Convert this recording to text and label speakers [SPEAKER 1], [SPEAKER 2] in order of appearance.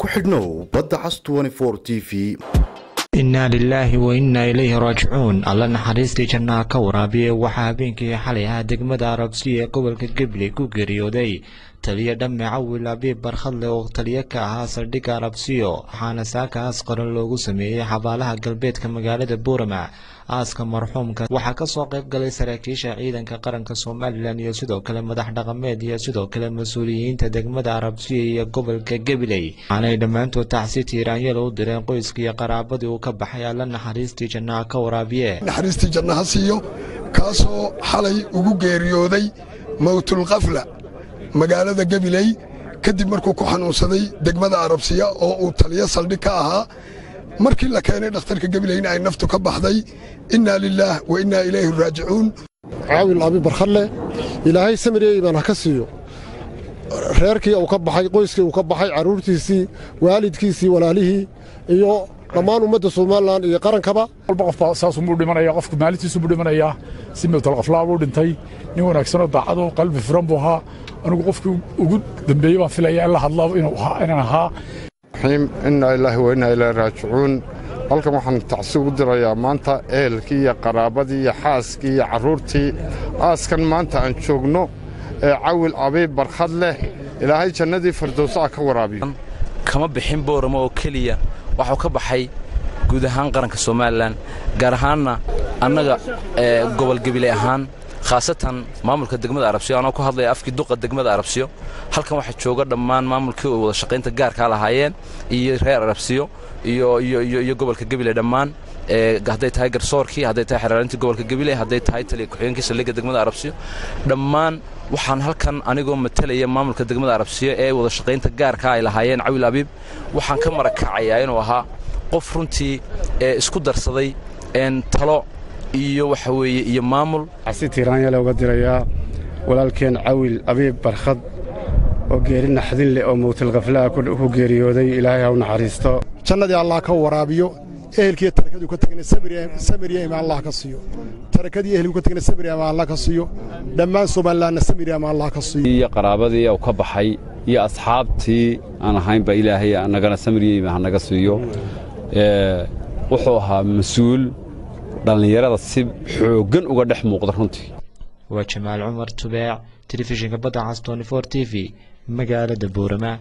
[SPEAKER 1] ku xidhnow badda cas t v
[SPEAKER 2] innaa lilaahi wa innaa ilayhi raajicuun alla naxariistii jannaha ka waraabiye waxaa habeenkii xalay ahaa degmada arabsi ee gobolka gabley ku geeriyooday. Taliya dhamme cawil abiib barkhadle oo taliyo ka ahaa saldhigga arabsiyo waxaana saaka aas qaran loogu sameeyey xabaalaha galbeedka magaalada buurama aaska marxuumka waxaa ka soo qayb galay saraakiisha ciidanka qaranka somalilan iyo sidoo kale madax dhaqameed iyo sidoo kale mas'uuliyiinta degmada arabsiya iyo gobolka gabiley waxaanay dhammaantood tacsi tiiraanyada u direen qoyskii iyo qaraabadii ka baxay alla naxariistii jannaha ka waraabiye.
[SPEAKER 3] Naxariistii jannaha siiyo kaasoo xalay ugu geeriyooday mowtulkafla magaalada gabiley kadib markuu ku xanuunsaday degmada arabsiya oo uu taliyo saldhig ka ahaa markii la keenay dhakhtarka gabileyna ay naftu ka baxday innaa lilaah wa innaa ilayhi raajicuun.
[SPEAKER 4] Caawil abi barkhadle ilaahay samiriye imaan ha ka siiyo. Reerkii uu ka baxay qoyskii uu ka baxay carruurtiisii waalidkiisii walaalihii iyo dhammaan ummadda somalilan iyo qarankaba.
[SPEAKER 5] Walba qofbaa saasumuu dhimanaya qofku maalintiisubuu dhimanayaa si mewtalqaflaa buu dhintay. Nin wanaagsanoo daacadoo qalbi furan buu ahaa. Anigu qofkii ugu dembeeyey baan filaya in la hadla inaan ahaa.
[SPEAKER 6] Innaa ilaahi wa innaa ilaahi raajicuun. Halkan waxaan tacsi ugu dirayaa maanta ehelkii iyo qaraabadii iyo xaaskii iyo carruurtii aaskan maanta aan joogno ee cawil abiib barkhad leh. Ilaahay jannadii fardowsaha ka waraabiyo.
[SPEAKER 7] Kama bixin boorama oo keliya waxuu ka baxay guud ahaan qaranka somalilan gaar ahaanna annaga gobol gabiley ahaan khaasatan maamulka degmada arabsiyo anoo ku hadlaya afkii duqa degmada arabsiyo halkan waxaa jooga dhammaan maamulkii wada shaqaynta gaarkaa lahaayeen iyo reer arabsiyo iyo gobolka gabiley dhammaan hadday tahay garsoorkii hadday tahay xeraarintii gobolka gabiley hadday tahay taliya ku-xigeenkii saldhigga degmada arabsiyo dhammaan waxaan halkan anigoo matalaya maamulka degmada arabsiyo ee wada shaqaynta gaarka ay lahaayeen cawil abiib. Waxaan ka marakacayaa inuu ahaa qof runtii ee isku darsaday talo iyo waxa weeye iyo maamul.
[SPEAKER 8] Si tiiraanyale uga dirayaa walaalkeen cawil abiib barkhad oo geeri naxdin leh oo mowtalkhaflaha ku geeriyooday. Ilaahay ha u naxariisto.
[SPEAKER 4] Jannadii allah ka waraabiyo ehelkiiyo tarakaduu ka tegna samiriya ima allah ka siiyo. Tarakadii ehelkuu ka tegna samiriya ima allah ka siiyo. Dhammaan somalilanna samiriya ima allah ka siiyo.
[SPEAKER 9] Iyo qaraabadii uu ka baxay iyo asxaabtii aan ahaynba ilaahay annagana samiriya ima hanaga siiyo. Wuxuu ahaa mas'uul dhallinyarada si xooggan uga dhex muuqda runtii.
[SPEAKER 2] Waa jamaal cumar tubeec telefishinka badda cas t v magaalada buurama